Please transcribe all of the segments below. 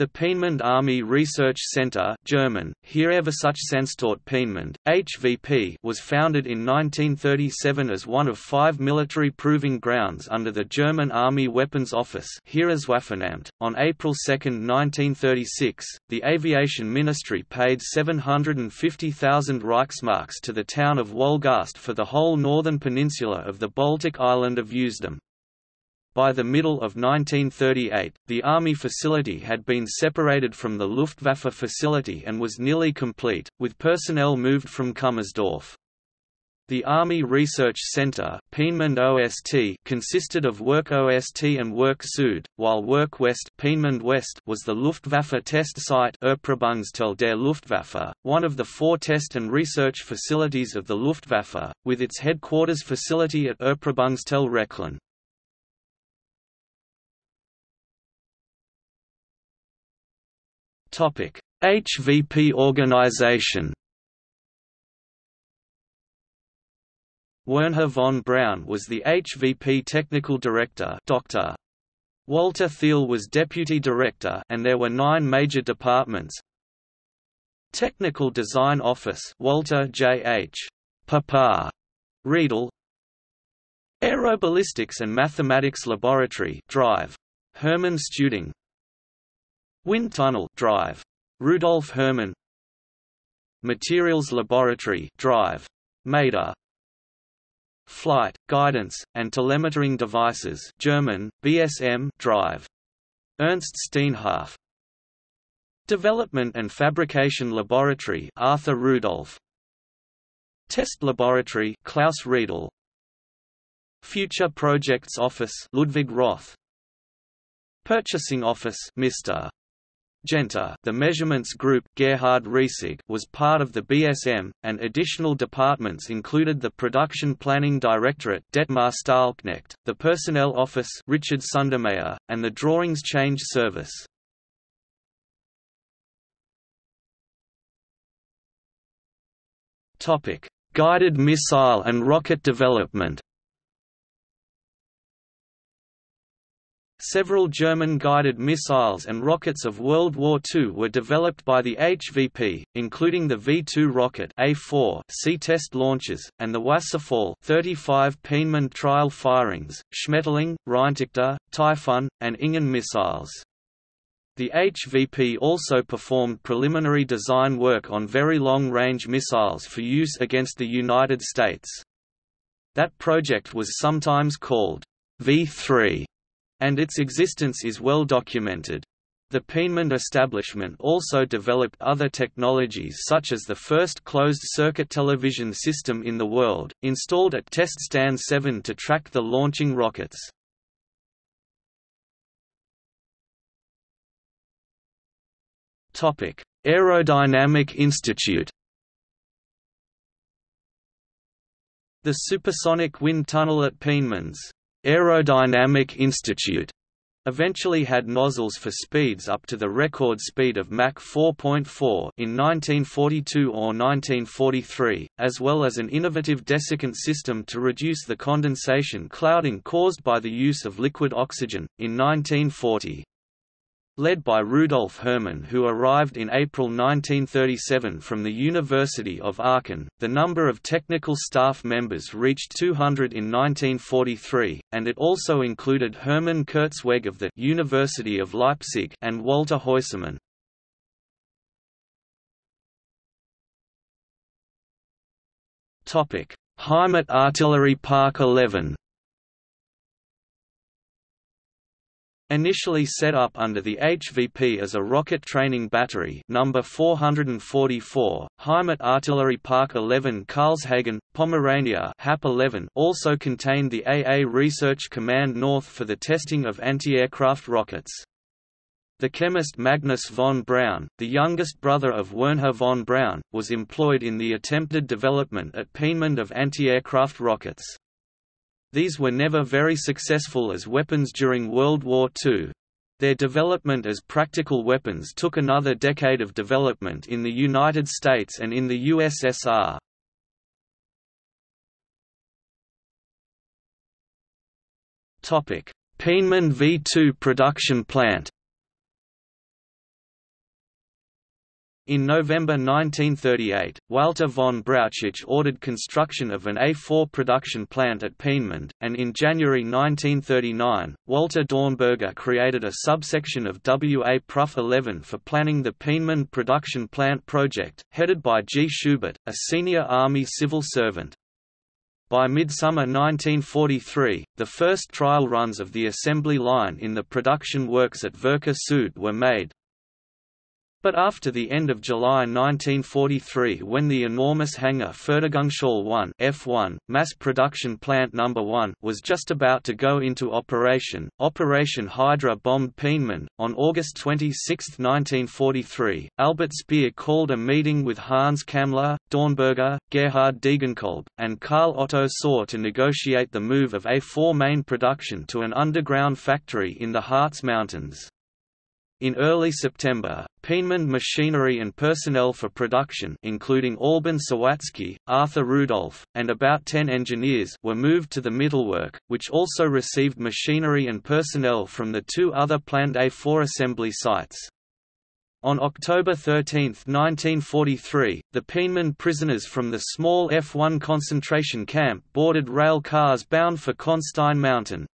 The Peenemünde Army Research Center German, Peenemünde, HVP was founded in 1937 as one of five military proving grounds under the German Army Weapons Office On April 2, 1936, the Aviation Ministry paid 750,000 Reichsmarks to the town of Wolgast for the whole northern peninsula of the Baltic island of Usedom. By the middle of 1938, the Army facility had been separated from the Luftwaffe facility and was nearly complete, with personnel moved from Kummersdorf. The Army Research Center OST consisted of Werk OST and Werk Süd, while Werk West, West was the Luftwaffe test site der Luftwaffe, one of the four test and research facilities of the Luftwaffe, with its headquarters facility at Erprobungsstelle Rechlin. HVP organization. Wernher von Braun was the HVP technical director, Dr. Walter Thiel was deputy director, and there were nine major departments. Technical Design Office, Walter J. H. Papa Riedel. Aeroballistics and Mathematics Laboratory, Drive. Hermann Steuding. Wind Tunnel Drive. Rudolf Hermann Materials Laboratory Drive. Mader Flight, Guidance, and Telemetering Devices German, BSM Drive. Ernst Steinhoff Development and Fabrication Laboratory Arthur Rudolph Test Laboratory Klaus Riedel Future Projects Office Ludwig Roth Purchasing Office Mr. Genta the Measurements Group Gerhard Reisig was part of the BSM, and additional departments included the Production Planning Directorate Detmar Stahlknecht, the Personnel Office Richard Sundermeyer, and the Drawings Change Service. Guided missile and rocket development Several German guided missiles and rockets of World War II were developed by the HVP, including the V-2 rocket A4 C test launches, and the Wasserfall 35 Peenemünde trial firings, Schmetterling, Rheintochter, Taifun, and Ingen missiles. The HVP also performed preliminary design work on very long-range missiles for use against the United States. That project was sometimes called V3 and its existence is well documented. The Peenemünde establishment also developed other technologies such as the first closed-circuit television system in the world, installed at Test Stand 7 to track the launching rockets. Aerodynamic Institute The supersonic wind tunnel at Peenemünde's Aerodynamic Institute. Eventually had nozzles for speeds up to the record speed of Mach 4.4 in 1942 or 1943, as well as an innovative desiccant system to reduce the condensation clouding caused by the use of liquid oxygen, in 1940 led by Rudolf Hermann who arrived in April 1937 from the University of Aachen. The number of technical staff members reached 200 in 1943, and it also included Hermann Kurzweg of the University of Leipzig and Walter Haeussermann. Topic: Heimat Artillery Park 11 Initially set up under the HVP as a rocket training battery number 444, Heimat Artillery Park 11 Karlshagen, Pomerania HAP 11 also contained the AA Research Command North for the testing of anti-aircraft rockets. The chemist Magnus von Braun, the youngest brother of Wernher von Braun, was employed in the attempted development at Peenemünde of anti-aircraft rockets. These were never very successful as weapons during World War II. Their development as practical weapons took another decade of development in the United States and in the USSR. Peenemünde V2 production plant In November 1938, Walter von Brauchitsch ordered construction of an A4 production plant at Peenemünde, and in January 1939, Walter Dornberger created a subsection of WA Pruf 11 for planning the Peenemünde production plant project, headed by G. Schubert, a senior Army civil servant. By midsummer 1943, the first trial runs of the assembly line in the production works at Werke Süd were made, but after the end of July 1943 when the enormous hangar Fertigungshalle 1 F1, mass production plant No. 1 was just about to go into operation, Operation Hydra bombed Peenemünde. On August 26, 1943, Albert Speer called a meeting with Hans Kammler, Dornberger, Gerhard Degenkolb, and Karl Otto Saur to negotiate the move of A4 main production to an underground factory in the Harz Mountains. In early September, Peenemünde machinery and personnel for production including Albin Sawatzki, Arthur Rudolph, and about 10 engineers were moved to the Mittelwerk, which also received machinery and personnel from the two other planned A4 assembly sites. On October 13, 1943, the Peenemünde prisoners from the small F1 concentration camp boarded rail cars bound for Kohnstein Mountain,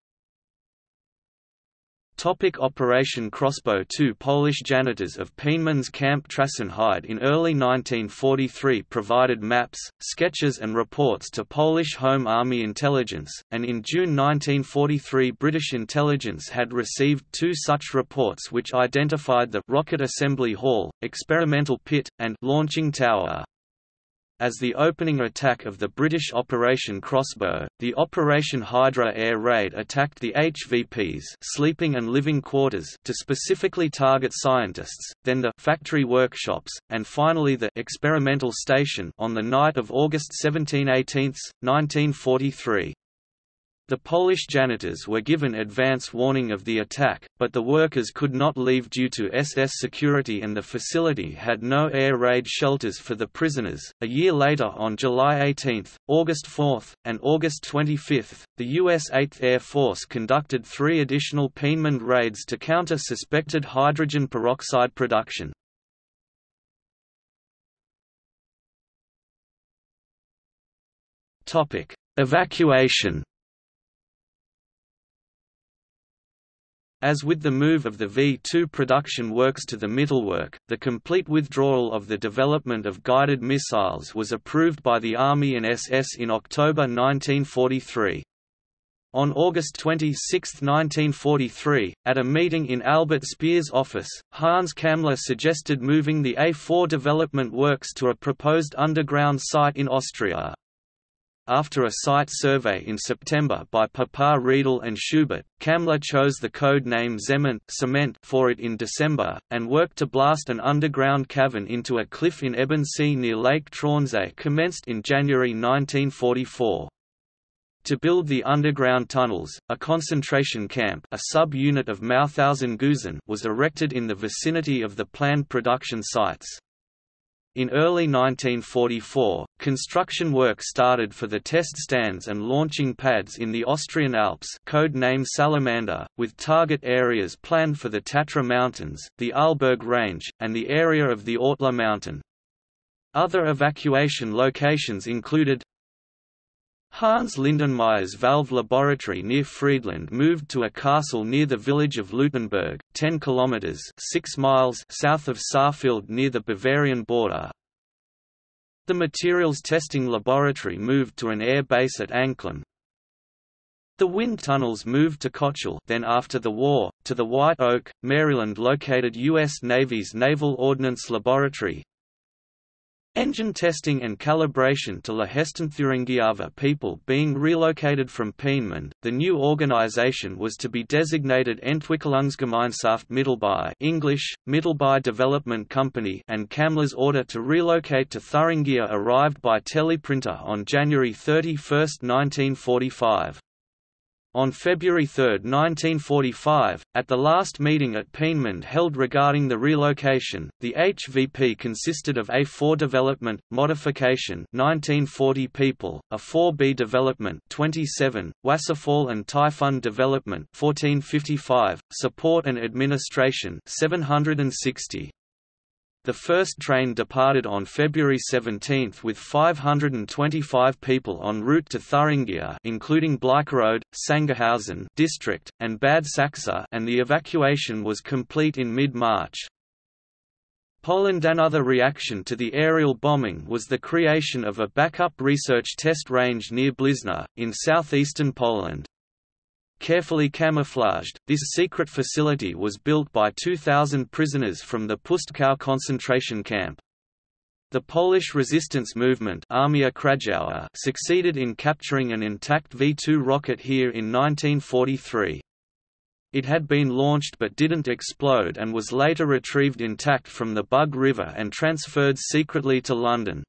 Topic Operation Crossbow Two Polish janitors of Peenemünde's Camp Trassenheide in early 1943 provided maps, sketches and reports to Polish Home Army intelligence, and in June 1943 British intelligence had received two such reports which identified the «rocket assembly hall», experimental pit, and «launching tower». As the opening attack of the British Operation Crossbow, the Operation Hydra air raid attacked the HVP's sleeping and living quarters to specifically target scientists, then the factory workshops, and finally the experimental station on the night of August 17–18, 1943. The Polish janitors were given advance warning of the attack, but the workers could not leave due to SS security and the facility had no air raid shelters for the prisoners. A year later, on July 18, August 4, and August 25, the U.S. 8th Air Force conducted three additional Peenemünde raids to counter suspected hydrogen peroxide production. Evacuation As with the move of the V-2 production works to the Mittelwerk, the complete withdrawal of the development of guided missiles was approved by the Army and SS in October 1943. On August 26, 1943, at a meeting in Albert Speer's office, Hans Kammler suggested moving the A4 development works to a proposed underground site in Austria. After a site survey in September by Papa Riedel and Schubert, Kammler chose the code name Zement cement for it in December, and worked to blast an underground cavern into a cliff in Ebensee near Lake Traunsee commenced in January 1944. To build the underground tunnels, a concentration camp a sub-unit of Mauthausen was erected in the vicinity of the planned production sites. In early 1944, construction work started for the test stands and launching pads in the Austrian Alps code name Salamander, with target areas planned for the Tatra Mountains, the Arlberg Range, and the area of the Ortler Mountain. Other evacuation locations included Hans Lindenmeyer's valve laboratory near Friedland moved to a castle near the village of Leutenberg, 10 kilometers 6 miles south of Saalfeld near the Bavarian border. The materials testing laboratory moved to an air base at Anklam. The wind tunnels moved to Kochel then after the war, to the White Oak, Maryland located U.S. Navy's Naval Ordnance Laboratory, Engine testing and calibration to La Thuringiava people being relocated from Peenemünde, the new organisation was to be designated Entwicklungsgemeinschaft Mittelbau English, Mittelbau Development Company and Kammler's order to relocate to Thuringia arrived by teleprinter on January 31, 1945. On February 3, 1945, at the last meeting at Peenemünde held regarding the relocation, the HVP consisted of A4 development, modification 1940 people, a 4B development 27, Wasserfall and Taifun development 1455, support and administration 760. The first train departed on February 17 with 525 people en route to Thuringia including Bleicherode, Sangerhausen district, and Bad Sachsa and the evacuation was complete in mid-March. Poland Another reaction to the aerial bombing was the creation of a backup research test range near Blizna, in southeastern Poland. Carefully camouflaged, this secret facility was built by 2,000 prisoners from the Pustkow concentration camp. The Polish resistance movement Armia Krajowa succeeded in capturing an intact V-2 rocket here in 1943. It had been launched but didn't explode and was later retrieved intact from the Bug River and transferred secretly to London.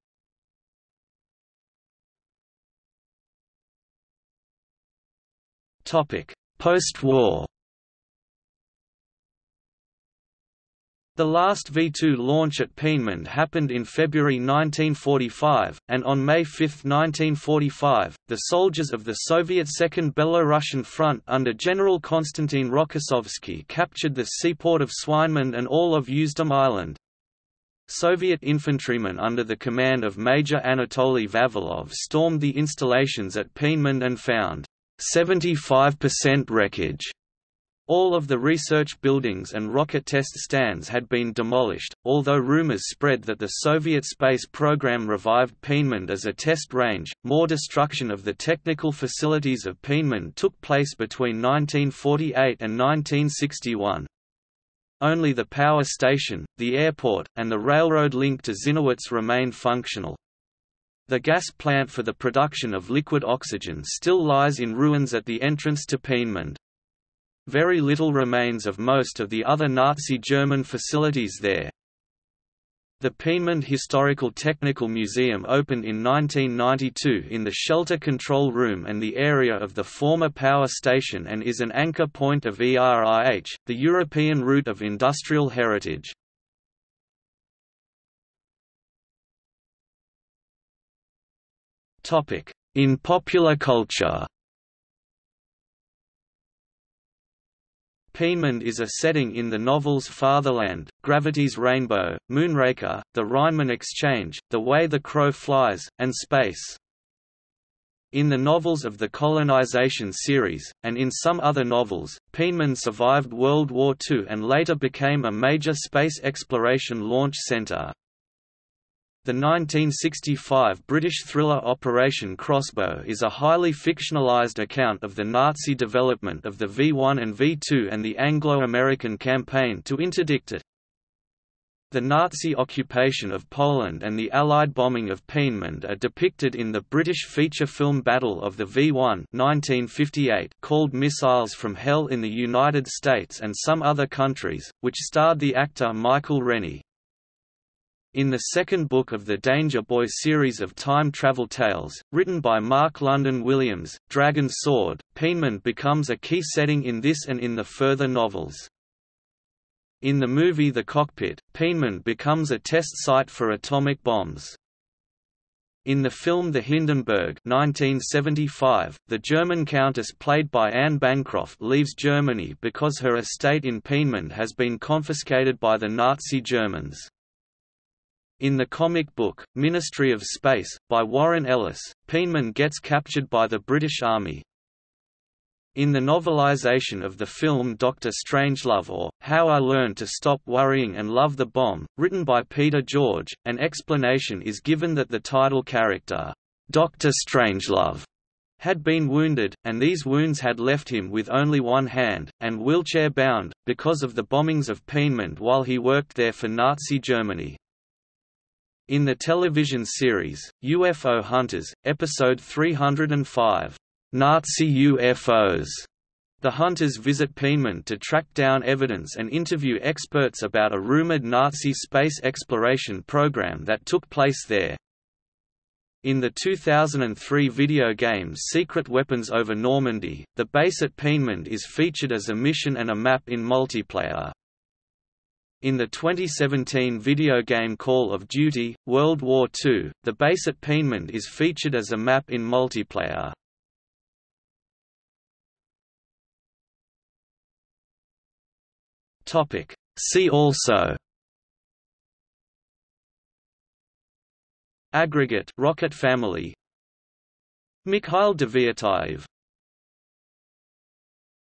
Post-war The last V-2 launch at Peenemünde happened in February 1945, and on May 5, 1945, the soldiers of the Soviet Second Belorussian Front under General Konstantin Rokossovsky captured the seaport of Swinemund and all of Usedom Island. Soviet infantrymen under the command of Major Anatoly Vavilov stormed the installations at Peenemünde and found 75% wreckage all of the research buildings and rocket test stands had been demolished, although rumors spread that the Soviet space program revived Peenemünde as a test range. More destruction of the technical facilities of Peenemünde took place between 1948 and 1961. Only the power station, the airport, and the railroad link to Zinnowitz remained functional. The gas plant for the production of liquid oxygen still lies in ruins at the entrance to Peenemünde. Very little remains of most of the other Nazi German facilities there. The Peenemünde Historical Technical Museum opened in 1992 in the shelter control room and the area of the former power station and is an anchor point of ERIH, the European route of industrial heritage. In popular culture Peenemünde is a setting in the novels Fatherland, Gravity's Rainbow, Moonraker, The Rhineman Exchange, The Way the Crow Flies, and Space. In the novels of the colonization series, and in some other novels, Peenemünde survived World War II and later became a major space exploration launch center. The 1965 British thriller Operation Crossbow is a highly fictionalized account of the Nazi development of the V-1 and V-2 and the Anglo-American campaign to interdict it. The Nazi occupation of Poland and the Allied bombing of Peenemünde are depicted in the British feature film Battle of the V-1 1958 called Missiles from Hell in the United States and some other countries, which starred the actor Michael Rennie. In the second book of the Danger Boy series of time travel tales, written by Mark London Williams, Dragon Sword, Peenemünde becomes a key setting in this and in the further novels. In the movie The Cockpit, Peenemünde becomes a test site for atomic bombs. In the film The Hindenburg 1975, the German countess played by Anne Bancroft leaves Germany because her estate in Peenemünde has been confiscated by the Nazi Germans. In the comic book, Ministry of Space, by Warren Ellis, Peenemünde gets captured by the British Army. In the novelization of the film Doctor Strangelove or, How I Learned to Stop Worrying and Love the Bomb, written by Peter George, an explanation is given that the title character, Doctor Strangelove, had been wounded, and these wounds had left him with only one hand, and wheelchair-bound, because of the bombings of Peenemünde while he worked there for Nazi Germany. In the television series, UFO Hunters, episode 305, Nazi UFOs, the hunters visit Peenemünde to track down evidence and interview experts about a rumored Nazi space exploration program that took place there. In the 2003 video game Secret Weapons over Normandy, the base at Peenemünde is featured as a mission and a map in multiplayer. In the 2017 video game Call of Duty, World War II, the base at Peenemünde is featured as a map in multiplayer. See also Aggregate rocket family Mikhail Deviatayev.